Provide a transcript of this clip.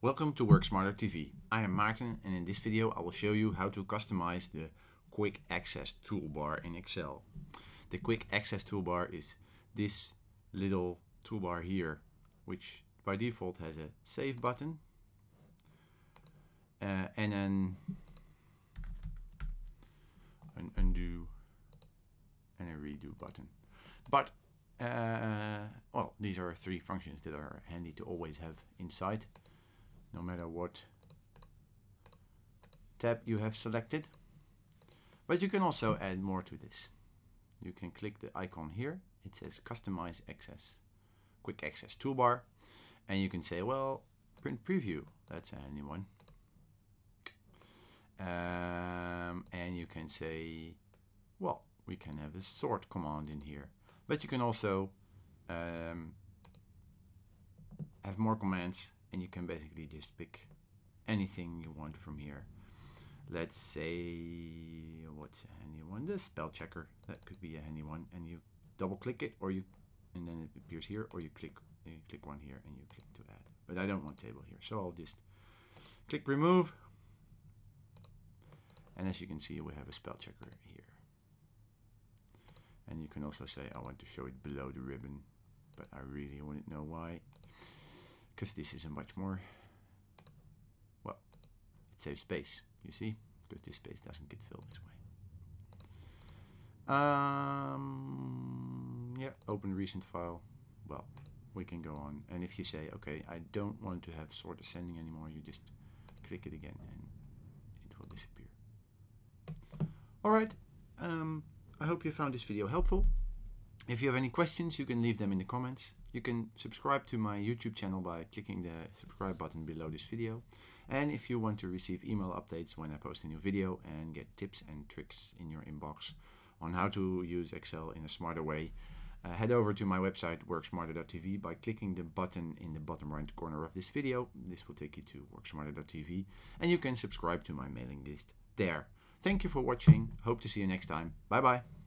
Welcome to Work Smarter TV. I am Maarten and in this video I will show you how to customize the Quick Access toolbar in Excel. The Quick Access toolbar is this little toolbar here which by default has a save button uh, and then an undo and a redo button. But uh, well, these are three functions that are handy to always have inside no matter what tab you have selected. But you can also add more to this. You can click the icon here. It says Customize Access, Quick Access Toolbar. And you can say, well, print preview. That's a handy one. Um, and you can say, well, we can have a sort command in here. But you can also um, have more commands and you can basically just pick anything you want from here. Let's say, what's a handy one? The spell checker, that could be a handy one. And you double click it or you, and then it appears here, or you click, you click one here and you click to add. But I don't want table here, so I'll just click remove. And as you can see, we have a spell checker here. And you can also say, I want to show it below the ribbon, but I really wouldn't know why because this is a much more, well, it saves space, you see, because this space doesn't get filled this way. Um, yeah, open recent file. Well, we can go on. And if you say, okay, I don't want to have sort ascending anymore, you just click it again and it will disappear. All right. Um, I hope you found this video helpful. If you have any questions, you can leave them in the comments. You can subscribe to my YouTube channel by clicking the subscribe button below this video. And if you want to receive email updates when I post a new video and get tips and tricks in your inbox on how to use Excel in a smarter way, uh, head over to my website worksmarter.tv by clicking the button in the bottom right corner of this video. This will take you to worksmarter.tv and you can subscribe to my mailing list there. Thank you for watching. Hope to see you next time. Bye bye.